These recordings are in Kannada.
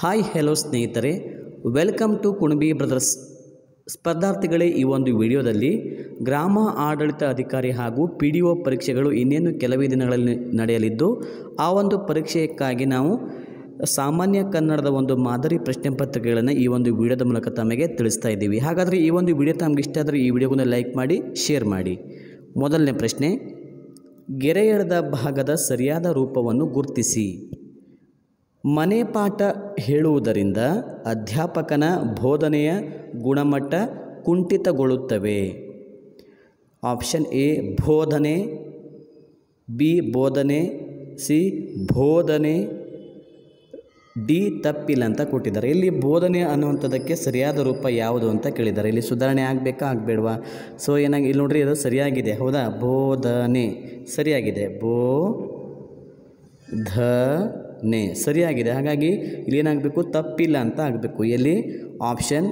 ಹಾಯ್ ಹೆಲೋ ಸ್ನೇಹಿತರೆ ವೆಲ್ಕಮ್ ಟು ಕುಣಬಿ ಬ್ರದರ್ಸ್. ಸ್ಪರ್ಧಾರ್ಥಿಗಳೇ, ಈ ಒಂದು ವಿಡಿಯೋದಲ್ಲಿ ಗ್ರಾಮ ಆಡಳಿತ ಅಧಿಕಾರಿ ಹಾಗೂ ಪಿ ಡಿ ಒ ಪರೀಕ್ಷೆಗಳು ಇನ್ನೇನು ಕೆಲವೇ ದಿನಗಳಲ್ಲಿ ನಡೆಯಲಿದ್ದು, ಆ ಒಂದು ಪರೀಕ್ಷೆಯಕ್ಕಾಗಿ ನಾವು ಸಾಮಾನ್ಯ ಕನ್ನಡದ ಒಂದು ಮಾದರಿ ಪ್ರಶ್ನೆ ಪತ್ರಿಕೆಗಳನ್ನು ಈ ಒಂದು ವಿಡಿಯೋದ ಮೂಲಕ ತಮಗೆ ತಿಳಿಸ್ತಾ ಇದ್ದೀವಿ. ಹಾಗಾದರೆ ಈ ಒಂದು ವಿಡಿಯೋ ತಮಗೆ ಇಷ್ಟ ಆದರೆ ಈ ವಿಡಿಯೋವನ್ನು ಲೈಕ್ ಮಾಡಿ, ಶೇರ್ ಮಾಡಿ. ಮೊದಲನೇ ಪ್ರಶ್ನೆ ಗೆರೆ ಭಾಗದ ಸರಿಯಾದ ರೂಪವನ್ನು ಗುರುತಿಸಿ. ಮನೆ ಪಾಠ ಹೇಳುವುದರಿಂದ ಅಧ್ಯಾಪಕನ ಬೋಧನೆಯ ಗುಣಮಟ್ಟ ಕುಂಠಿತಗೊಳ್ಳುತ್ತವೆ. ಆಪ್ಷನ್ ಎ, ಬೋಧನೆ, ಬಿ, ಬೋಧನೆ, ಸಿ, ಬೋಧನೆ, ಡಿ ತಪ್ಪಿಲ್ಲ ಅಂತ ಕೊಟ್ಟಿದ್ದಾರೆ. ಇಲ್ಲಿ ಬೋಧನೆ ಅನ್ನುವಂಥದ್ದಕ್ಕೆ ಸರಿಯಾದ ರೂಪ ಯಾವುದು ಅಂತ ಕೇಳಿದ್ದಾರೆ. ಇಲ್ಲಿ ಸುಧಾರಣೆ ಆಗಬೇಕಾ, ಆಗಬೇಡವಾ? ಸೊ ಏನಾಗಿ, ಇಲ್ಲಿ ನೋಡ್ರಿ ಅದು ಸರಿಯಾಗಿದೆ. ಹೌದಾ? ಬೋಧನೆ ಸರಿಯಾಗಿದೆ. ಬೋ ಧ ನೆ, ಸರಿಯಾಗಿದೆ. ಹಾಗಾಗಿ ಇಲ್ಲಿ ಏನಾಗಬೇಕು? ತಪ್ಪಿಲ್ಲ ಅಂತ ಆಗಬೇಕು. ಎಲ್ಲಿ? ಆಪ್ಷನ್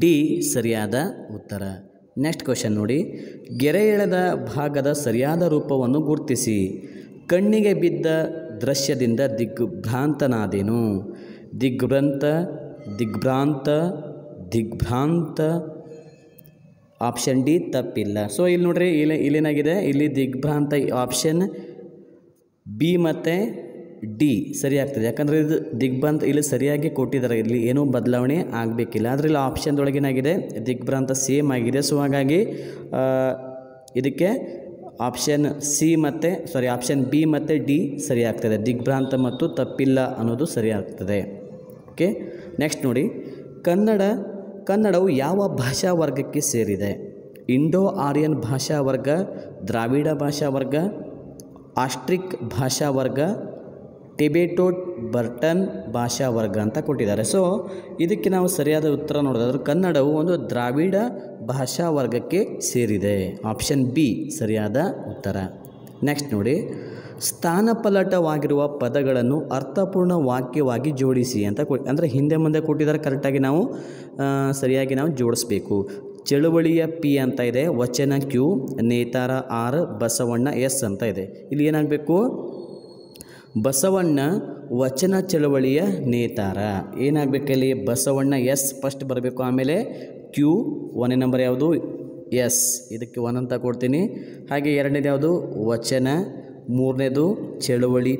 ಡಿ, ಸರಿಯಾದ ಉತ್ತರ. ನೆಕ್ಸ್ಟ್ ಕ್ವಶನ್ ನೋಡಿ. ಗೆರೆ ಎಳೆದ ಭಾಗದ ಸರಿಯಾದ ರೂಪವನ್ನು ಗುರುತಿಸಿ. ಕಣ್ಣಿಗೆ ಬಿದ್ದ ದೃಶ್ಯದಿಂದ ದಿಗ್ಭ್ರಾಂತನಾದೇನು. ದಿಗ್ಭ್ರಂತ, ದಿಗ್ಭ್ರಾಂತ ದಿಗ್ಭ್ರಾಂತ. ಆಪ್ಷನ್ ಡಿ, ತಪ್ಪಿಲ್ಲ. ಸೊ ಇಲ್ಲಿ ನೋಡ್ರಿ, ಇಲ್ಲಿ, ಇಲ್ಲೇನಾಗಿದೆ. ಇಲ್ಲಿ ದಿಗ್ಭ್ರಾಂತ ಆಪ್ಷನ್ ಬಿ ಮತ್ತು ಡಿ ಸರಿ ಆಗ್ತದೆ ಯಾಕಂದರೆ ಇದು ದಿಗ್ಭ್ರಾಂತ ಇಲ್ಲಿ ಸರಿಯಾಗಿ ಕೊಟ್ಟಿದ್ದಾರೆ. ಇಲ್ಲಿ ಏನೂ ಬದಲಾವಣೆ ಆಗಬೇಕಿಲ್ಲ. ಆದರೆ ಇಲ್ಲಿ ಆಪ್ಷನ್ದೊಳಗೇನಾಗಿದೆ ದಿಗ್ಭ್ರಾಂತ ಸೇಮ್ ಆಗಿದೆ. ಸೊ ಹಾಗಾಗಿ ಇದಕ್ಕೆ ಆಪ್ಷನ್ ಸಿ ಮತ್ತು ಸಾರಿ ಆಪ್ಷನ್ ಬಿ ಮತ್ತು ಡಿ ಸರಿ ಆಗ್ತದೆ ದಿಗ್ಭ್ರಾಂತ ಮತ್ತು ತಪ್ಪಿಲ್ಲ ಅನ್ನೋದು ಸರಿ ಆಗ್ತದೆ ಓಕೆ ನೆಕ್ಸ್ಟ್ ನೋಡಿ. ಕನ್ನಡ, ಕನ್ನಡವು ಯಾವ ಭಾಷಾ ವರ್ಗಕ್ಕೆ ಸೇರಿದೆ? ಇಂಡೋ ಆರ್ಯನ್ ಭಾಷಾ ವರ್ಗ, ದ್ರಾವಿಡ ಭಾಷಾ ವರ್ಗ, ಆಸ್ಟ್ರಿಕ್ ಭಾಷಾ ವರ್ಗ ಟಿಬೇಟೋ ಬರ್ಟನ್ ಭಾಷಾ ವರ್ಗ ಅಂತ ಕೊಟ್ಟಿದ್ದಾರೆ. ಸೊ ಇದಕ್ಕೆ ನಾವು ಸರಿಯಾದ ಉತ್ತರ ನೋಡೋದಾದ್ರೆ ಕನ್ನಡವು ಒಂದು ದ್ರಾವಿಡ ಭಾಷಾ ವರ್ಗಕ್ಕೆ ಸೇರಿದೆ. ಆಪ್ಷನ್ ಬಿ ಸರಿಯಾದ ಉತ್ತರ. ನೆಕ್ಸ್ಟ್ ನೋಡಿ. ಸ್ಥಾನಪಲಟವಾಗಿರುವ ಪದಗಳನ್ನು ಅರ್ಥಪೂರ್ಣ ವಾಕ್ಯವಾಗಿ ಜೋಡಿಸಿ ಅಂತ ಕೊ, ಅಂದರೆ ಹಿಂದೆ ಮುಂದೆ ಕೊಟ್ಟಿದ್ದಾರೆ ಕರೆಕ್ಟಾಗಿ ನಾವು ಸರಿಯಾಗಿ ನಾವು ಜೋಡಿಸ್ಬೇಕು. ಚಳುವಳಿಯ ಪಿ ಅಂತ ಇದೆ, ವಚನ ಕ್ಯೂ ನೇತಾರ ಆರ್ ಬಸವಣ್ಣ ಎಸ್ ಅಂತ ಇದೆ. ಇಲ್ಲಿ ಏನಾಗಬೇಕು? ಬಸವಣ್ಣ ವಚನ ಚಳವಳಿಯ ನೇತಾರ. ಏನಾಗಬೇಕಲ್ಲಿ? ಬಸವಣ್ಣ ಎಸ್ ಫಸ್ಟ್ ಬರಬೇಕು, ಆಮೇಲೆ ಕ್ಯೂ ಒಂದನೇ ನಂಬರ್ ಯಾವುದು? ಎಸ್. ಇದಕ್ಕೆ ಒನ್ ಅಂತ ಕೊಡ್ತೀನಿ. ಹಾಗೆ ಎರಡನೇದು ಯಾವುದು? ವಚನ. ಮೂರನೇದು ಚಳುವಳಿ.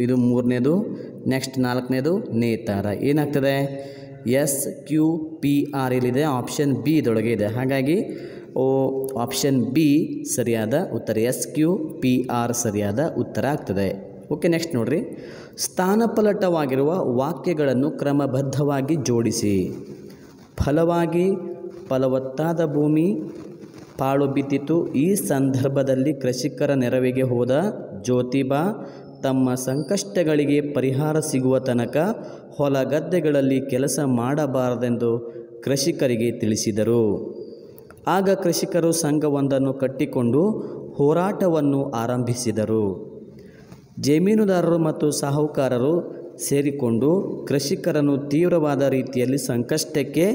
ಇದು ಮೂರನೇದು. ನೆಕ್ಸ್ಟ್ ನಾಲ್ಕನೇದು ನೇತಾರ. ಏನಾಗ್ತದೆ? ಎಸ್, ಕ್ಯೂ, ಪಿ, ಆರ್ ಇಲ್ಲಿದೆ. ಆಪ್ಷನ್ ಬಿ ಇದೊಳಗೆ ಇದೆ. ಹಾಗಾಗಿ, ಓ ಆಪ್ಷನ್ ಬಿ ಸರಿಯಾದ ಉತ್ತರ. ಎಸ್, ಕ್ಯೂ, ಪಿ, ಆರ್ ಸರಿಯಾದ ಉತ್ತರ ಆಗ್ತದೆ. ಓಕೆ ನೆಕ್ಸ್ಟ್ ನೋಡ್ರಿ. ಸ್ಥಾನಪಲಟವಾಗಿರುವ ವಾಕ್ಯಗಳನ್ನು ಕ್ರಮಬದ್ಧವಾಗಿ ಜೋಡಿಸಿ. ಫಲವಾಗಿ ಫಲವತ್ತಾದ ಭೂಮಿ ಪಾಳು ಬಿದ್ದಿತು ಈ ಸಂದರ್ಭದಲ್ಲಿ ಕೃಷಿಕರ ನೆರವಿಗೆ ಹೋದ ಜ್ಯೋತಿಬಾ ತಮ್ಮ ಸಂಕಷ್ಟಗಳಿಗೆ ಪರಿಹಾರ ಸಿಗುವ ತನಕ ಹೊಲ ಗದ್ದೆಗಳಲ್ಲಿ ಕೆಲಸ ಮಾಡಬಾರದೆಂದು ಕೃಷಿಕರಿಗೆ ತಿಳಿಸಿದರು. ಆಗ ಕೃಷಿಕರು ಸಂಘವೊಂದನ್ನು ಕಟ್ಟಿಕೊಂಡು ಹೋರಾಟವನ್ನು ಆರಂಭಿಸಿದರು. ಜಮೀನುದಾರರು ಮತ್ತು ಸಾಹುಕಾರರು ಸೇರಿಕೊಂಡು ಕೃಷಿಕರನ್ನು ತೀವ್ರವಾದ ರೀತಿಯಲ್ಲಿ ಸಂಕಷ್ಟಕ್ಕೆ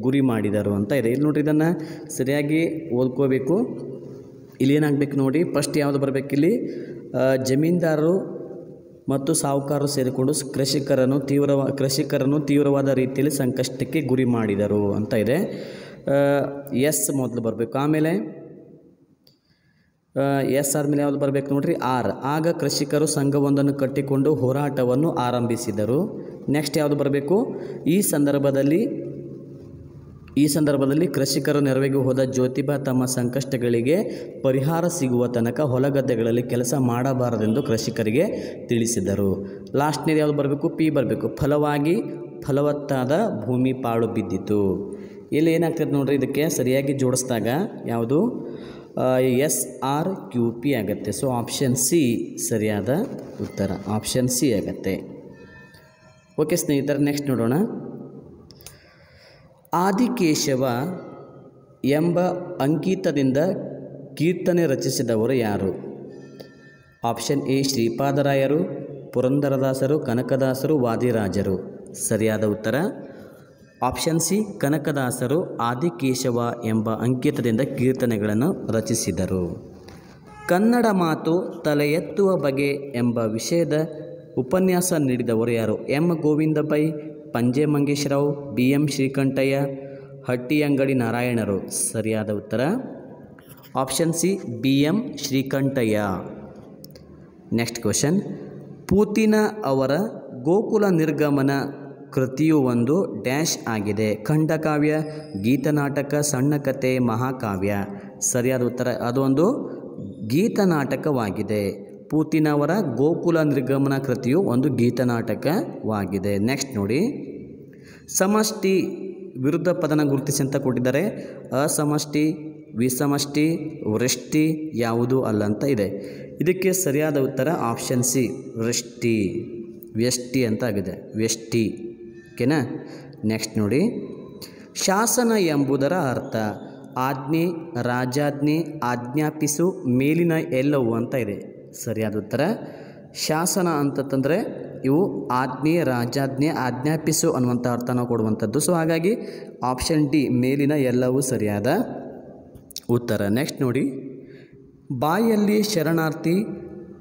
ಗುರಿ ಮಾಡಿದರು ಅಂತ ಇದೆ. ಇಲ್ಲಿ ನೋಡ್ರಿ ಇದನ್ನು ಸರಿಯಾಗಿ ಓದ್ಕೋಬೇಕು. ಇಲ್ಲಿ ಏನಾಗಬೇಕು ನೋಡಿ ಫಸ್ಟ್ ಯಾವುದು ಬರಬೇಕಿಲ್ಲಿ ಜಮೀನ್ದಾರರು ಮತ್ತು ಸಾಹುಕಾರರು ಸೇರಿಕೊಂಡು ಕೃಷಿಕರನ್ನು ತೀವ್ರ ಕೃಷಿಕರನ್ನು ತೀವ್ರವಾದ ರೀತಿಯಲ್ಲಿ ಸಂಕಷ್ಟಕ್ಕೆ ಗುರಿ ಮಾಡಿದರು ಅಂತ ಇದೆ. ಎಸ್ ಮೊದಲು ಬರಬೇಕು. ಆಮೇಲೆ ಎಸ್ ಆರ್ ಮೇಲೆ ಯಾವುದು ಬರಬೇಕು ನೋಡ್ರಿ? ಆರ್. ಆಗ ಕೃಷಿಕರು ಸಂಘವೊಂದನ್ನು ಕಟ್ಟಿಕೊಂಡು ಹೋರಾಟವನ್ನು ಆರಂಭಿಸಿದರು. ನೆಕ್ಸ್ಟ್ ಯಾವುದು ಬರಬೇಕು? ಈ ಸಂದರ್ಭದಲ್ಲಿ ಈ ಸಂದರ್ಭದಲ್ಲಿ ಕೃಷಿಕರು ನೆರವಿಗೆ ಹೋದ ಜ್ಯೋತಿಬಾ ತಮ್ಮ ಸಂಕಷ್ಟಗಳಿಗೆ ಪರಿಹಾರ ಸಿಗುವ ತನಕ ಹೊಲಗದ್ದೆಗಳಲ್ಲಿ ಕೆಲಸ ಮಾಡಬಾರದೆಂದು ಕೃಷಿಕರಿಗೆ ತಿಳಿಸಿದರು. ಲಾಸ್ಟ್ನೇದು ಯಾವುದು ಬರಬೇಕು? ಪಿ ಬರಬೇಕು. ಫಲವಾಗಿ ಫಲವತ್ತಾದ ಭೂಮಿ ಪಾಳು ಬಿದ್ದಿತು. ಇಲ್ಲಿ ಏನಾಗ್ತದೆ ನೋಡ್ರಿ? ಇದಕ್ಕೆ ಸರಿಯಾಗಿ ಜೋಡಿಸಿದಾಗ ಯಾವುದು? ಎಸ್, ಆರ್, ಕ್ಯೂ, ಪಿ ಆಗುತ್ತೆ. ಸೊ ಆಪ್ಷನ್ ಸಿ ಸರಿಯಾದ ಉತ್ತರ. ಆಪ್ಷನ್ ಸಿ ಆಗುತ್ತೆ. ಓಕೆ ಸ್ನೇಹಿತರೆ ನೆಕ್ಸ್ಟ್ ನೋಡೋಣ. ಆದಿಕೇಶವ ಎಂಬ ಅಂಕಿತದಿಂದ ಕೀರ್ತನೆ ರಚಿಸಿದವರು ಯಾರು? ಆಪ್ಷನ್ ಎ ಶ್ರೀಪಾದರಾಯರು, ಪುರಂದರದಾಸರು, ಕನಕದಾಸರು, ವಾದಿರಾಜರು. ಸರಿಯಾದ ಉತ್ತರ? ಆಪ್ಷನ್ ಸಿ, ಕನಕದಾಸರು ಆದಿಕೇಶವ ಎಂಬ ಅಂಕಿತದಿಂದ ಕೀರ್ತನೆಗಳನ್ನು ರಚಿಸಿದರು. ಕನ್ನಡ ಮಾತು ತಲೆ ಎತ್ತುವ ಬಗೆ ಎಂಬ ವಿಷಯದ ಉಪನ್ಯಾಸ ನೀಡಿದವರು ಯಾರು? M. Govinda Pai Panje Mangeshrao, B. M. Srikanthaiah, Hattiyangadi ನಾರಾಯಣರು. ಸರಿಯಾದ ಉತ್ತರ? Option C, B. M. Srikanthaiah. Next question. Puthina ಅವರ ಗೋಕುಲ ನಿರ್ಗಮನ ಕೃತಿಯು ಒಂದು ಡ್ಯಾಶ್ ಆಗಿದೆ. ಖಂಡಕಾವ್ಯ, ಗೀತನಾಟಕ, ಸಣ್ಣ ಕತೆ, ಮಹಾಕಾವ್ಯ. ಸರಿಯಾದ ಉತ್ತರ, ಅದೊಂದು ಗೀತನಾಟಕವಾಗಿದೆ. ಪೂತಿನವರ ಗೋಕುಲ ನಿರ್ಗಮನ ಕೃತಿಯು ಒಂದು ಗೀತನಾಟಕವಾಗಿದೆ. ನೆಕ್ಸ್ಟ್ ನೋಡಿ. ಸಮಷ್ಟಿ ವಿರುದ್ಧ ಪದನ ಗುರುತಿಸಿ ಅಂತ ಕೊಟ್ಟಿದ್ದಾರೆ. ಅಸಮಷ್ಟಿ, ವಿಸಮಷ್ಟಿ, ವೃಷ್ಟಿ ಯಾವುದು ಅಲ್ಲ ಅಂತ ಇದೆ. ಇದಕ್ಕೆ ಸರಿಯಾದ ಉತ್ತರ ಆಪ್ಷನ್ ಸಿ, ವೃಷ್ಟಿ. ವ್ಯಷ್ಟಿ ಅಂತ ಆಗಿದೆ. ವ್ಯಷ್ಟಿ. ಓಕೆನಾ? ನೆಕ್ಸ್ಟ್ ನೋಡಿ. ಶಾಸನ ಎಂಬುದರ ಅರ್ಥ, ಆಜ್ಞೆ, ರಾಜಾಜ್ಞೆ, ಆಜ್ಞಾಪಿಸು, ಮೇಲಿನ ಎಲ್ಲವು ಅಂತ ಇದೆ. ಸರಿಯಾದ ಉತ್ತರ? ಶಾಸನ ಅಂತಂದರೆ ಇವು ಆಜ್ಞೆ, ರಾಜಾಜ್ಞೆ, ಆಜ್ಞಾಪಿಸು ಅನ್ನುವಂಥ ಅರ್ಥನ ಕೊಡುವಂಥದ್ದು. ಸೊ ಹಾಗಾಗಿ ಆಪ್ಷನ್ ಡಿ ಮೇಲಿನ ಎಲ್ಲವೂ ಸರಿಯಾದ ಉತ್ತರ. ನೆಕ್ಸ್ಟ್ ನೋಡಿ. ಬಾಯಲ್ಲಿ ಶರಣಾರ್ಥಿ,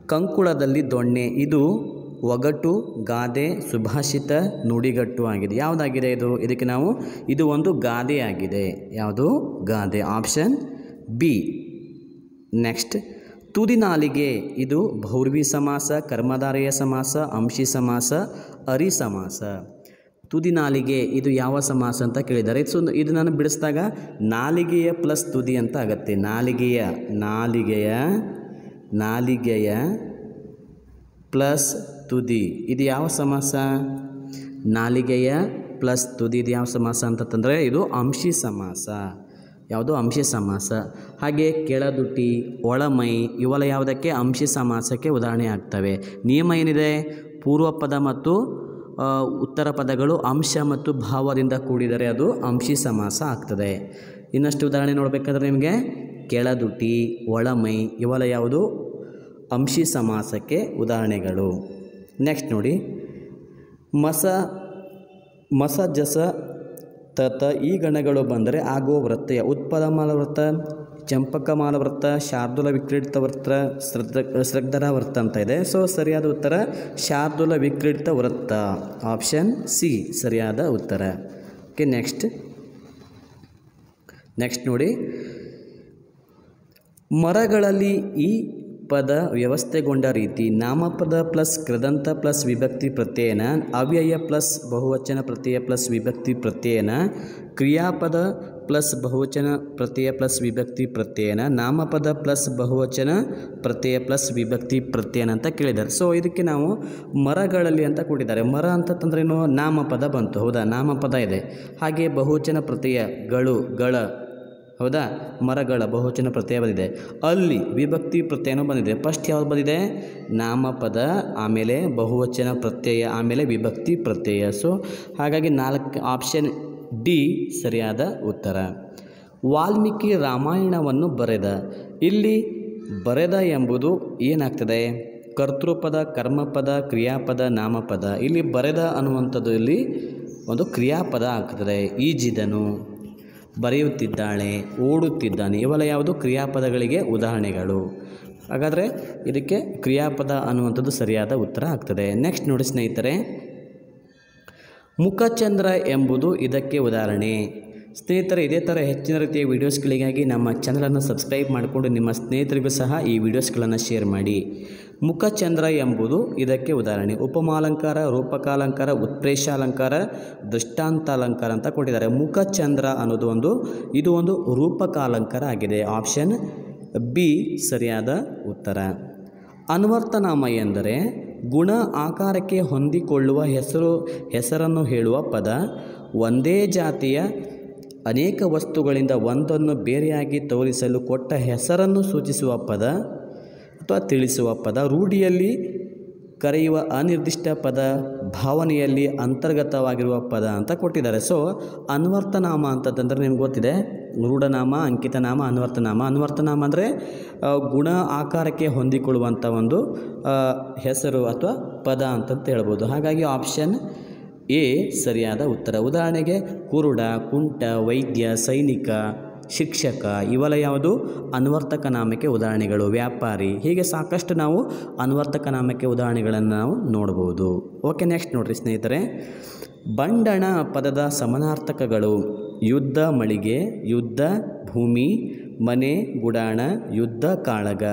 ಕಂಕುಳದಲ್ಲಿ ದೊಣ್ಣೆ. ಇದು ಒಗಟು, ಗಾದೆ, ಸುಭಾಷಿತ ನುಡಿಗಟ್ಟು ಆಗಿದೆ. ಯಾವುದಾಗಿದೆ ಇದು? ಇದಕ್ಕೆ ನಾವು, ಇದು ಒಂದು ಗಾದೆ ಆಗಿದೆ ಯಾವುದು? ಗಾದೆ. Option B. ನೆಕ್ಸ್ಟ್. ತುದಿನಾಲಿಗೆ ಇದು ಭೌರ್ವಿ ಸಮಾಸ, ಕರ್ಮಧಾರೆಯ ಸಮಾಸ, ಅಂಶಿ ಸಮಾಸ, ಅರಿ ಸಮಾಸ. ತುದಿನಾಲಿಗೆ ಇದು ಯಾವ ಸಮಾಸ ಅಂತ ಕೇಳಿದ್ದಾರೆ. ಸೊ ಇದು ನಾನು ಬಿಡಿಸಿದಾಗ ನಾಲಿಗೆಯ ಪ್ಲಸ್ ತುದಿ ಅಂತ ಆಗತ್ತೆ. ನಾಲಿಗೆಯ ನಾಲಿಗೆಯ ನಾಲಿಗೆಯ ಪ್ಲಸ್ ತುದಿ. ಇದು ಯಾವ ಸಮಾಸ? ನಾಲಿಗೆಯ ಪ್ಲಸ್ ತುದಿ ಇದು ಯಾವ ಸಮಾಸ ಅಂತಂದರೆ ಇದು ಅಂಶಿ ಸಮಾಸ. ಯಾವುದು? ಅಂಶಿ ಸಮಾಸ. ಹಾಗೆ ಕೆಳದುಟಿ ಒಳಮೈ ಇವೆಲ್ಲ ಯಾವುದಕ್ಕೆ? ಅಂಶಿ ಸಮಾಸಕ್ಕೆ ಉದಾಹರಣೆ ಆಗ್ತವೆ. ನಿಯಮ ಏನಿದೆ? ಪೂರ್ವ ಪದ ಮತ್ತು ಉತ್ತರ ಪದಗಳು ಅಂಶ ಮತ್ತು ಭಾವದಿಂದ ಕೂಡಿದರೆ ಅದು ಅಂಶಿ ಸಮಾಸ ಆಗ್ತದೆ. ಇನ್ನಷ್ಟು ಉದಾಹರಣೆ ನೋಡಬೇಕಾದ್ರೆ ನಿಮಗೆ ಕೆಳದುಟಿ ಒಳಮೈ ಇವೆಲ್ಲ ಯಾವುದು? ಅಂಶಿ ಸಮಾಸಕ್ಕೆ ಉದಾಹರಣೆಗಳು. ನೆಕ್ಸ್ಟ್ ನೋಡಿ. ಮಸ ಮಸ, ಜಸ ತತ ಈ ಗಣಗಳು ಬಂದರೆ ಆಗುವ ವೃತ್ತಯ ಉತ್ಪದಮಾಲ ವೃತ್ತ ಚಂಪಕಮಾಲ ವೃತ್ತ, ಶಾರ್ದುಲ ವಿಕ್ರೀಡಿತ ವೃತ್ತ, ಶ್ರದ್ಧ ಶ್ರದ್ಧರ ವೃತ್ತ ಅಂತ ಇದೆ. ಸೊ ಸರಿಯಾದ ಉತ್ತರ ಶಾರ್ದುಲ ವಿಕ್ರೀಡಿತ ವೃತ್ತ. ಆಪ್ಷನ್ ಸಿ ಸರಿಯಾದ ಉತ್ತರ. ಓಕೆ ನೆಕ್ಸ್ಟ್ ನೆಕ್ಸ್ಟ್ ನೋಡಿ. ಮರಗಳಲ್ಲಿ ಈ ಪದ ವ್ಯವಸ್ಥೆಗೊಂಡ ರೀತಿ ನಾಮಪದ ಪ್ಲಸ್ ಕೃದಂತ ಪ್ಲಸ್ ವಿಭಕ್ತಿ ಪ್ರತ್ಯಯನ, ಅವ್ಯಯ ಪ್ಲಸ್ ಬಹುವಚನ ಪ್ರತ್ಯಯ ಪ್ಲಸ್ ವಿಭಕ್ತಿ ಪ್ರತ್ಯಯನ, ಕ್ರಿಯಾಪದ ಪ್ಲಸ್ ಬಹುವಚನ ಪ್ರತ್ಯಯ ಪ್ಲಸ್ ವಿಭಕ್ತಿ ಪ್ರತ್ಯಯನ, ನಾಮಪದ ಪ್ಲಸ್ ಬಹುವಚನ ಪ್ರತ್ಯಯ ಪ್ಲಸ್ ವಿಭಕ್ತಿ ಪ್ರತ್ಯಯನ ಅಂತ ಕೇಳಿದ್ದಾರೆ. ಸೊ ಇದಕ್ಕೆ ನಾವು ಮರಗಳಲ್ಲಿ ಅಂತ ಕೊಟ್ಟಿದ್ದಾರೆ ಮರ ಅಂತಂದ್ರೇನು ನಾಮಪದ ಬಂತು. ಹೌದಾ? ನಾಮಪದ ಇದೆ. ಹಾಗೆ ಬಹುವಚನ ಪ್ರತ್ಯಯಗಳು, ಗಳ ಹೌದಾ? ಮರಗಳ ಬಹುವಚನ ಪ್ರತ್ಯಯ ಬಂದಿದೆ. ಅಲ್ಲಿ ವಿಭಕ್ತಿ ಪ್ರತ್ಯಯನೂ ಬಂದಿದೆ. ಫಸ್ಟ್ ಯಾವ್ದು ಬಂದಿದೆ? ನಾಮಪದ, ಆಮೇಲೆ ಬಹುವಚನ ಪ್ರತ್ಯಯ, ಆಮೇಲೆ ವಿಭಕ್ತಿ ಪ್ರತ್ಯಯ. ಸೊ ಹಾಗಾಗಿ ನಾಲ್ಕು ಆಪ್ಷನ್ ಡಿ ಸರಿಯಾದ ಉತ್ತರ. ವಾಲ್ಮೀಕಿ ರಾಮಾಯಣವನ್ನು ಬರೆದ. ಇಲ್ಲಿ ಬರೆದ ಎಂಬುದು ಏನಾಗ್ತದೆ? ಕರ್ತೃಪದ, ಕರ್ಮಪದ, ಕ್ರಿಯಾಪದ, ನಾಮಪದ. ಇಲ್ಲಿ ಬರೆದ ಅನ್ನುವಂಥದ್ದು ಇಲ್ಲಿ ಒಂದು ಕ್ರಿಯಾಪದ ಆಗ್ತದೆ. ಈಜಿದನು. ಬರೆಯುತ್ತಿದ್ದಾಳೆ, ಓಡುತ್ತಿದ್ದಾನೆ. ಇವೆಲ್ಲ ಯಾವುದು? ಕ್ರಿಯಾಪದಗಳಿಗೆ ಉದಾಹರಣೆಗಳು. ಹಾಗಾದರೆ ಇದಕ್ಕೆ ಕ್ರಿಯಾಪದ ಅನ್ನುವಂಥದ್ದು ಸರಿಯಾದ ಉತ್ತರ ಆಗ್ತದೆ. ನೆಕ್ಸ್ಟ್ ನೋಡಿ ಸ್ನೇಹಿತರೆ. ಮುಖಚಂದ್ರ ಎಂಬುದು ಇದಕ್ಕೆ ಉದಾಹರಣೆ. ಸ್ನೇಹಿತರೆ, ಇದೇ ಥರ ಹೆಚ್ಚಿನ ರೀತಿಯ ವೀಡಿಯೋಸ್ಗಳಿಗಾಗಿ ನಮ್ಮ ಚಾನಲನ್ನು ಸಬ್ಸ್ಕ್ರೈಬ್ ಮಾಡಿಕೊಂಡು ನಿಮ್ಮ ಸ್ನೇಹಿತರಿಗೂ ಸಹ ಈ ವಿಡಿಯೋಸ್ಗಳನ್ನು ಶೇರ್ ಮಾಡಿ. ಮುಖಚಂದ್ರ ಎಂಬುದು ಇದಕ್ಕೆ ಉದಾಹರಣೆ. ಉಪಮಾಲಂಕಾರ, ರೂಪಕಾಲಂಕಾರ ಉತ್ಪ್ರೇಷಾಲಂಕಾರ ದೃಷ್ಟಾಂತಾಲಂಕಾರ ಅಂತ ಕೊಟ್ಟಿದ್ದಾರೆ. ಮುಖಚಂದ್ರ ಅನ್ನೋದು ಒಂದು, ಇದು ಒಂದು ರೂಪಕಾಲಂಕಾರ ಆಗಿದೆ. ಆಪ್ಷನ್ ಬಿ, ಸರಿಯಾದ ಉತ್ತರ. ಅನ್ವರ್ತನಾಮ ಎಂದರೆ, ಗುಣ ಆಕಾರಕ್ಕೆ ಹೊಂದಿಕೊಳ್ಳುವ ಹೆಸರು, ಹೆಸರನ್ನು ಹೇಳುವ ಪದ, ಒಂದೇ ಜಾತಿಯ ಅನೇಕ ವಸ್ತುಗಳಿಂದ ಒಂದನ್ನು ಬೇರೆಯಾಗಿ ತೋರಿಸಲು ಕೊಟ್ಟ ಹೆಸರನ್ನು ಸೂಚಿಸುವ ಪದ ಅಥವಾ ತಿಳಿಸುವ ಪದ, ರೂಢಿಯಲ್ಲಿ ಕರೆಯುವ ಅನಿರ್ದಿಷ್ಟ ಪದ, ಭಾವನೆಯಲ್ಲಿ ಅಂತರ್ಗತವಾಗಿರುವ ಪದ ಅಂತ ಕೊಟ್ಟಿದ್ದಾರೆ. ಸೊ ಅನ್ವರ್ತನಾಮ ಅಂತಂದ್ರೆ ನಿಮ್ಗೆ ಗೊತ್ತಿದೆ, ರೂಢನಾಮ, ಅಂಕಿತನಾಮ, ಅನ್ವರ್ತನಾಮ. ಅನ್ವರ್ತನಾಮ ಅಂದರೆ ಗುಣ ಆಕಾರಕ್ಕೆ ಹೊಂದಿಕೊಳ್ಳುವಂಥ ಒಂದು ಹೆಸರು ಅಥವಾ ಪದ ಅಂತಂತ ಹೇಳ್ಬೋದು. ಹಾಗಾಗಿ ಆಪ್ಷನ್ ಎ ಸರಿಯಾದ ಉತ್ತರ. ಉದಾಹರಣೆಗೆ, ಕುರುಡ, ಕುಂಟ, ವೈದ್ಯ, ಸೈನಿಕ, ಶಿಕ್ಷಕ, ಇವೆಲ್ಲ ಯಾವುದು? ಅನ್ವರ್ತಕ ನಾಮಕ್ಕೆ ಉದಾಹರಣೆಗಳು. ವ್ಯಾಪಾರಿ. ಹೀಗೆ ಸಾಕಷ್ಟು ನಾವು ಅನ್ವರ್ತಕ ನಾಮಕ್ಕೆ ಉದಾಹರಣೆಗಳನ್ನು ನಾವು ನೋಡ್ಬೋದು. ಓಕೆ, ನೆಕ್ಸ್ಟ್ ನೋಡ್ರಿ ಸ್ನೇಹಿತರೆ. ಬಂಡಣ ಪದದ ಸಮಾನಾರ್ಥಕಗಳು ಯುದ್ಧ ಮಳಿಗೆ, ಯುದ್ಧ ಭೂಮಿ ಮನೆ, ಗುಡಾಣ, ಯುದ್ಧ, ಕಾಳಗ.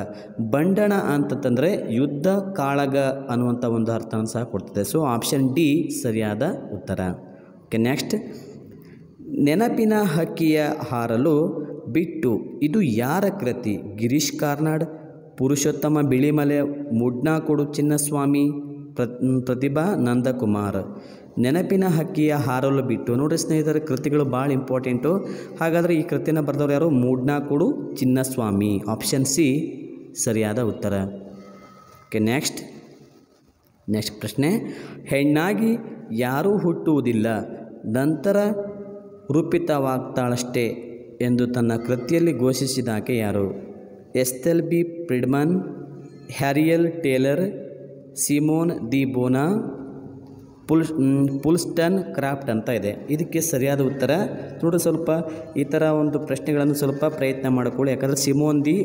ಬಂಡಣ ಅಂತಂತಂದರೆ ಯುದ್ಧ, ಕಾಳಗ ಅನ್ನುವಂಥ ಒಂದು ಅರ್ಥವನ್ನು ಸಹ ಕೊಡ್ತದೆ. ಸೊ ಆಪ್ಷನ್ ಡಿ ಸರಿಯಾದ ಉತ್ತರ. ಓಕೆ ನೆಕ್ಸ್ಟ್ ನೆನಪಿನ ಹಕ್ಕಿಯ ಹಾರಲು ಬಿಟ್ಟು, ಇದು ಯಾರ ಕೃತಿ? ಗಿರೀಶ್ ಕಾರ್ನಾಡ್, ಪುರುಷೋತ್ತಮ ಬಿಳಿಮಲೆ ಮುಡ್ನಾಕೊಡು ಚಿನ್ನಸ್ವಾಮಿ ಪ್ರ ಪ್ರತಿಭಾ ನಂದಕುಮಾರ್. ನೆನಪಿನ ಹಕ್ಕಿಯ ಹಾರಲು ಬಿಟ್ಟು. ನೋಡಿ ಸ್ನೇಹಿತರೆ, ಕೃತಿಗಳು ಭಾಳ ಇಂಪಾರ್ಟೆಂಟು ಹಾಗಾದರೆ ಈ ಕೃತಿನ ಬರೆದವರು ಯಾರು? ಮೂಡ್ನಾಕೂಡು ಚಿನ್ನಸ್ವಾಮಿ. ಆಪ್ಷನ್ ಸಿ ಸರಿಯಾದ ಉತ್ತರ. ಓಕೆ ನೆಕ್ಸ್ಟ್ ನೆಕ್ಸ್ಟ್ ಪ್ರಶ್ನೆ. ಹೆಣ್ಣಾಗಿ ಯಾರೂ ಹುಟ್ಟುವುದಿಲ್ಲ, ನಂತರ ರೂಪಿತವಾಗ್ತಾಳಷ್ಟೇ ಎಂದು ತನ್ನ ಕೃತಿಯಲ್ಲಿ ಘೋಷಿಸಿದಾಕೆ ಯಾರು? Estelle B. Friedman, Harriet Taylor, Simone de Beauvoir full Wollstonecraft ಅಂತ ಇದೆ. ಇದಕ್ಕೆ ಸರಿಯಾದ ಉತ್ತರ ನೋಡಿ ಸ್ವಲ್ಪ ಈ ಥರ ಒಂದು ಪ್ರಶ್ನೆಗಳನ್ನು ಸ್ವಲ್ಪ ಪ್ರಯತ್ನ ಮಾಡಿಕೊಳ್ಳಿ. ಯಾಕಂದರೆ ಸಿಮೋನ್ ದಿ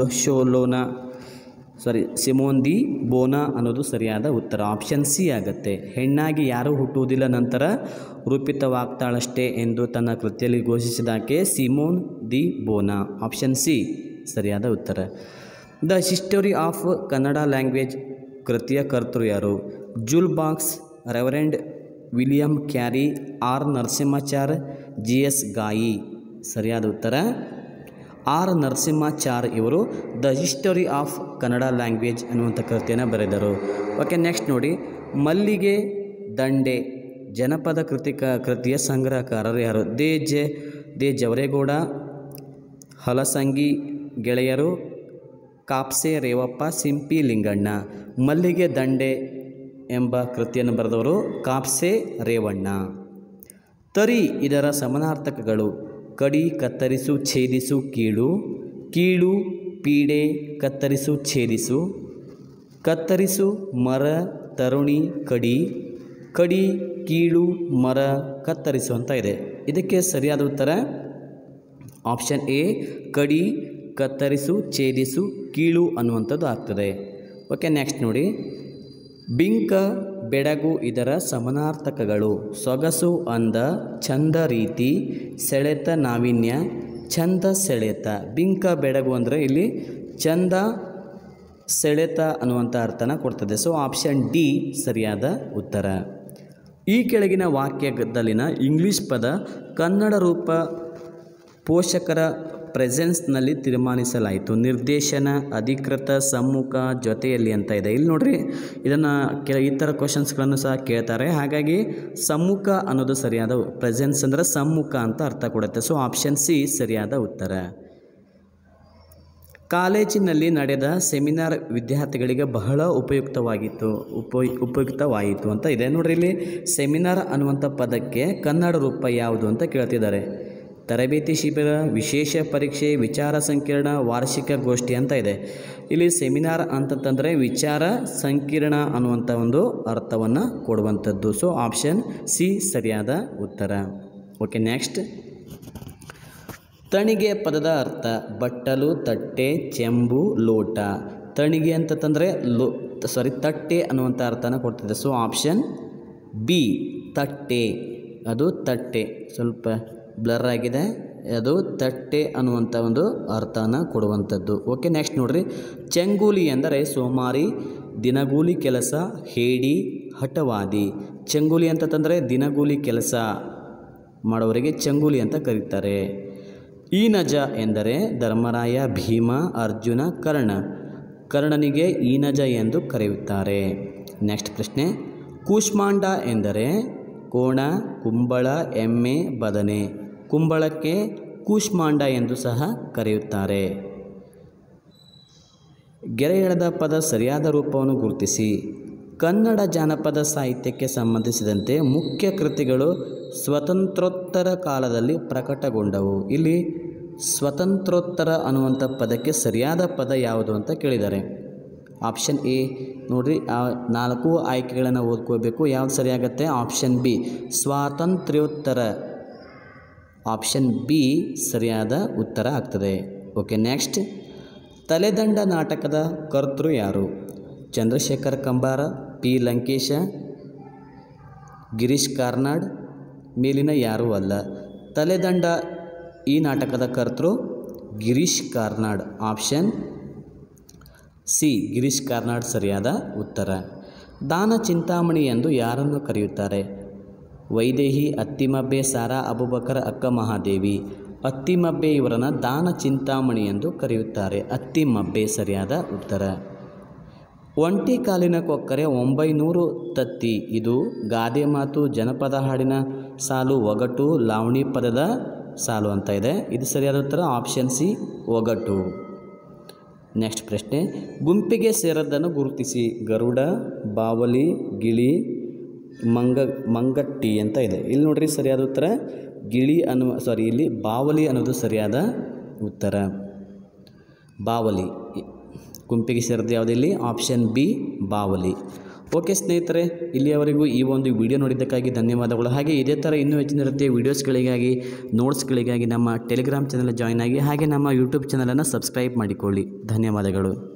ಲೊಶೋಲೋನಾ ಸಾರಿ ಸಿಮೋನ್ ದಿ ಬೋನಾ ಅನ್ನೋದು ಸರಿಯಾದ ಉತ್ತರ. ಆಪ್ಷನ್ ಸಿ ಆಗುತ್ತೆ. ಹೆಣ್ಣಾಗಿ ಯಾರೂ ಹುಟ್ಟುವುದಿಲ್ಲ, ನಂತರ ರೂಪಿತವಾಗ್ತಾಳಷ್ಟೇ ಎಂದು ತನ್ನ ಕೃತಿಯಲ್ಲಿ ಘೋಷಿಸಿದಾಕೆ Simone de Beauvoir. Option C ಸರಿಯಾದ ಉತ್ತರ. The history of Kannada language ಕೃತಿಯ ಕರ್ತೃ ಯಾರು? ಜುಲ್ box Reverend William Carey, R Narasimhachar, G S Gai. ಸರಿಯಾದ ಉತ್ತರ? ಆರ್ ನರಸಿಂಹಾಚಾರ್ ಇವರು the history of Kannada language ಅನ್ನುವಂಥ ಕೃತಿಯನ್ನು ಬರೆದರು. ಓಕೆ, ನೆಕ್ಸ್ಟ್ ನೋಡಿ. ಮಲ್ಲಿಗೆ ದಂಡೆ, ಜನಪದ ಕೃತಿಕ ಕೃತಿಯ ಸಂಗ್ರಹಕಾರರು ಯಾರು? They J, they Javaregowda, Halasangi ಗೆಳೆಯರು, ಕಾಪ್ಸೆ ರೇವಪ್ಪ, ಸಿಂಪಿ ಲಿಂಗಣ್ಣ. ಮಲ್ಲಿಗೆ ದಂಡೆ ಎಂಬ ಕೃತಿಯನ್ನು ಬರೆದವರು ಕಾಪ್ಸೆ ರೇವಣ್ಣ. ತರಿ ಇದರ ಸಮಾನಾರ್ಥಕಗಳು ಕಡಿ ಕತ್ತರಿಸು ಛೇದಿಸು ಕೀಳು ಕೀಳು ಪೀಡೆ ಕತ್ತರಿಸು ಛೇದಿಸು, ಕತ್ತರಿಸು ಮರ ತರುಣಿ ಕಡಿ ಕಡಿ ಕೀಳು ಮರ ಕತ್ತರಿಸು ಅಂತ ಇದೆ. ಇದಕ್ಕೆ ಸರಿಯಾದ ಉತ್ತರ ಆಪ್ಷನ್ ಎ, ಕಡಿ ಕತ್ತರಿಸು ಛೇದಿಸು ಕೀಳು ಅನ್ನುವಂಥದ್ದು ಆಗ್ತದೆ. ಓಕೆ, ನೆಕ್ಸ್ಟ್ ನೋಡಿ. ಬಿಂಕ, ಬೆಡಗು ಇದರ ಸಮನಾರ್ಥಕಗಳು. ಸೊಗಸು ಅಂದ ಚಂದ ರೀತಿ, ಸೆಳೆತ ನಾವಿನ್ಯ ಚಂದ ಸೆಳೆತ. ಬಿಂಕ, ಬೆಡಗು ಅಂದರೆ ಇಲ್ಲಿ ಚಂದ ಸೆಳೆತ ಅನ್ನುವಂಥ ಅರ್ಥನ ಕೊಡ್ತದೆ. ಸೊ ಆಪ್ಷನ್ ಡಿ ಸರಿಯಾದ ಉತ್ತರ. ಈ ಕೆಳಗಿನ ವಾಕ್ಯದಲ್ಲಿನ ಇಂಗ್ಲಿಷ್ ಪದ ಕನ್ನಡ ರೂಪ ಪೋಷಕರ ಪ್ರೆಸೆನ್ಸ್ನಲ್ಲಿ ತೀರ್ಮಾನಿಸಲಾಯಿತು. ನಿರ್ದೇಶನ, ಅಧಿಕೃತ, ಸಮ್ಮುಖ ಜೊತೆಯಲ್ಲಿ ಅಂತ ಇದೆ. ಇಲ್ಲಿ ನೋಡ್ರಿ, ಇದನ್ನು ಕೆಲ, ಈ ಥರ ಕ್ವಶನ್ಸ್ಗಳನ್ನು ಸಹ ಕೇಳ್ತಾರೆ. ಹಾಗಾಗಿ ಸಮ್ಮುಖ ಅನ್ನೋದು ಸರಿಯಾದ ಪ್ರೆಸೆನ್ಸ್ ಅಂದರೆ ಸಮ್ಮುಖ ಅಂತ ಅರ್ಥ ಕೊಡುತ್ತೆ. ಸೊ ಆಪ್ಷನ್ ಸಿ ಸರಿಯಾದ ಉತ್ತರ. ಕಾಲೇಜಿನಲ್ಲಿ ನಡೆದ ಸೆಮಿನಾರ್ ವಿದ್ಯಾರ್ಥಿಗಳಿಗೆ ಬಹಳ ಉಪಯುಕ್ತವಾಗಿತ್ತು ಉಪ ಉಪಯುಕ್ತವಾಯಿತು ಅಂತ ಇದೆ. ನೋಡ್ರಿ, ಇಲ್ಲಿ ಸೆಮಿನಾರ್ ಅನ್ನುವಂಥ ಪದಕ್ಕೆ ಕನ್ನಡ ರೂಪ ಯಾವುದು ಅಂತ ಕೇಳ್ತಿದ್ದಾರೆ. ತರಬೇತಿ ಶಿಬಿರ, ವಿಶೇಷ ಪರೀಕ್ಷೆ, ವಿಚಾರ ಸಂಕಿರಣ, ವಾರ್ಷಿಕ ಗೋಷ್ಠಿ ಅಂತ ಇದೆ. ಇಲ್ಲಿ ಸೆಮಿನಾರ್ ಅಂತಂತಂದರೆ ವಿಚಾರ ಸಂಕಿರಣ ಅನ್ನುವಂಥ ಒಂದು ಅರ್ಥವನ್ನು ಕೊಡುವಂಥದ್ದು. ಸೊ ಆಪ್ಷನ್ ಸಿ ಸರಿಯಾದ ಉತ್ತರ. ಓಕೆ ನೆಕ್ಸ್ಟ್ ತಣಿಗೆ ಪದದ ಅರ್ಥ, ಬಟ್ಟಲು, ತಟ್ಟೆ, ಚೆಂಬು, ಲೋಟ. ತಣಿಗೆ ಅಂತಂದರೆ ಲೋ ಸಾರಿ ತಟ್ಟೆ ಅನ್ನುವಂಥ ಅರ್ಥನ ಕೊಡ್ತಿದೆ. ಸೊ ಆಪ್ಷನ್ ಬಿ ತಟ್ಟೆ. ಅದು ತಟ್ಟೆ. ಸ್ವಲ್ಪ ಬ್ಲರ್ ಆಗಿದೆ. ಅದು ತಟ್ಟೆ ಅನ್ನುವಂಥ ಒಂದು ಅರ್ಥನ ಕೊಡುವಂಥದ್ದು. ಓಕೆ ನೆಕ್ಸ್ಟ್ ನೋಡ್ರಿ. ಚಂಗೂಲಿ ಎಂದರೆ ಸೋಮಾರಿ, ದಿನಗೂಲಿ ಕೆಲಸ, ಹೇಡಿ, ಹಠವಾದಿ. ಚಂಗೂಲಿ ಅಂತ ತಂದರೆ ದಿನಗೂಲಿ ಕೆಲಸ ಮಾಡೋವರಿಗೆ ಚಂಗೂಲಿ ಅಂತ ಕರೀತಾರೆ. ಈ ನಜ ಎಂದರೆ ಧರ್ಮರಾಯ, ಭೀಮ, ಅರ್ಜುನ, ಕರ್ಣ. ಕರ್ಣನಿಗೆ ಈ ನಜ ಎಂದು ಕರೆಯುತ್ತಾರೆ. ನೆಕ್ಸ್ಟ್ ಪ್ರಶ್ನೆ. ಕೂಷ್ಮಾಂಡ ಎಂದರೆ ಕೋಣ, ಕುಂಬಳ, ಎಮ್ಮೆ, ಬದನೆ. ಕುಂಬಳಕ್ಕೆ ಕೂಷ್ಮಾಂಡ ಎಂದು ಸಹ ಕರೆಯುತ್ತಾರೆ. ಗೆರೆ ಎಳೆದ ಪದ ಸರಿಯಾದ ರೂಪವನ್ನು ಗುರುತಿಸಿ. ಕನ್ನಡ ಜಾನಪದ ಸಾಹಿತ್ಯಕ್ಕೆ ಸಂಬಂಧಿಸಿದಂತೆ ಮುಖ್ಯ ಕೃತಿಗಳು ಸ್ವತಂತ್ರೋತ್ತರ ಕಾಲದಲ್ಲಿ ಪ್ರಕಟಗೊಂಡವು. ಇಲ್ಲಿ ಸ್ವತಂತ್ರೋತ್ತರ ಅನ್ನುವಂಥ ಪದಕ್ಕೆ ಸರಿಯಾದ ಪದ ಯಾವುದು ಅಂತ ಕೇಳಿದ್ದಾರೆ. ಆಪ್ಷನ್ ಎ ನೋಡಿರಿ, ಆ ನಾಲ್ಕು ಆಯ್ಕೆಗಳನ್ನು ಓದ್ಕೋಬೇಕು. ಯಾವ್ದು ಸರಿಯಾಗತ್ತೆ? ಆಪ್ಷನ್ ಬಿ, ಸ್ವಾತಂತ್ರ್ಯೋತ್ತರ. ಆಪ್ಷನ್ ಬಿ ಸರಿಯಾದ ಉತ್ತರ ಆಗ್ತದೆ. Okay, next. ತಲೆದಂಡ ನಾಟಕದ ಕರ್ತೃ ಯಾರು? ಚಂದ್ರಶೇಖರ್ ಕಂಬಾರ, ಪಿ. ಲಂಕೇಶ, ಗಿರೀಶ್ ಕಾರ್ನಾಡ್, ಮೇಲಿನ ಯಾರೂ ಅಲ್ಲ. ತಲೆದಂಡ ಈ ನಾಟಕದ ಕರ್ತೃ ಗಿರೀಶ್ ಕಾರ್ನಾಡ್. ಆಪ್ಷನ್ ಸಿ, ಗಿರೀಶ್ ಕಾರ್ನಾಡ್ ಸರಿಯಾದ ಉತ್ತರ. ದಾನ ಚಿಂತಾಮಣಿ ಎಂದು ಯಾರನ್ನು ಕರೆಯುತ್ತಾರೆ? ವೈದೇಹಿ ಅತ್ತಿಮಬ್ಬೆ ಸಾರಾ ಅಬುಬಕರ್ ಅಕ್ಕ ಮಹಾದೇವಿ. ಅತ್ತಿಮಬ್ಬೆ ಇವರನ್ನು ದಾನ ಚಿಂತಾಮಣಿ ಎಂದು ಕರೆಯುತ್ತಾರೆ. ಅತ್ತಿಮಬ್ಬೆ ಸರಿಯಾದ ಉತ್ತರ. ಒಂಟಿ ಕಾಲಿನ ಕೊಕ್ಕರೆ ಒಂಬೈನೂರು ತತ್ತಿ. ಇದು ಗಾದೆ ಮಾತು ಜನಪದ ಹಾಡಿನ ಸಾಲು ಒಗಟು ಲಾವಣಿ ಪದದ ಸಾಲು ಅಂತ ಇದೆ. ಇದು ಸರಿಯಾದ ಉತ್ತರ ಆಪ್ಷನ್ ಸಿ, ಒಗಟು. ನೆಕ್ಸ್ಟ್ ಪ್ರಶ್ನೆ, ಗುಂಪಿಗೆ ಸೇರದ್ದನ್ನು ಗುರುತಿಸಿ. ಗರುಡ, ಬಾವಲಿ, ಗಿಳಿ ಮಂಗ, ಮಂಗಟ್ಟಿ ಅಂತ ಇದೆ. ಇಲ್ಲಿ ನೋಡ್ರಿ ಸರಿಯಾದ ಉತ್ತರ. ಗಿಳಿ ಅನ್ನುವ ಸಾರಿ ಇಲ್ಲಿ ಬಾವಲಿ ಅನ್ನೋದು ಸರಿಯಾದ ಉತ್ತರ. ಬಾವಲಿ. ಗುಂಪಿಗೆ ಸೇರಿದ ಯಾವುದು ಇಲ್ಲಿ? ಆಪ್ಷನ್ ಬಿ ಬಾವಲಿ. ಓಕೆ ಸ್ನೇಹಿತರೆ, ಇಲ್ಲಿಯವರೆಗೂ ಈ ಒಂದು ವಿಡಿಯೋ ನೋಡಿದ್ದಕ್ಕಾಗಿ ಧನ್ಯವಾದಗಳು. ಹಾಗೆ ಇದೇ ಥರ ಇನ್ನೂ ಹೆಚ್ಚಿನ ರೀತಿಯ ವೀಡಿಯೋಸ್ಗಳಿಗಾಗಿ ನೋಟ್ಸ್ಗಳಿಗಾಗಿ ನಮ್ಮ ಟೆಲಿಗ್ರಾಮ್ ಚಾನಲ್ ಜಾಯ್ನ್ ಆಗಿ, ಹಾಗೆ ನಮ್ಮ ಯೂಟ್ಯೂಬ್ ಚಾನಲನ್ನು ಸಬ್ಸ್ಕ್ರೈಬ್ ಮಾಡಿಕೊಳ್ಳಿ. ಧನ್ಯವಾದಗಳು.